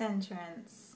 Entrance.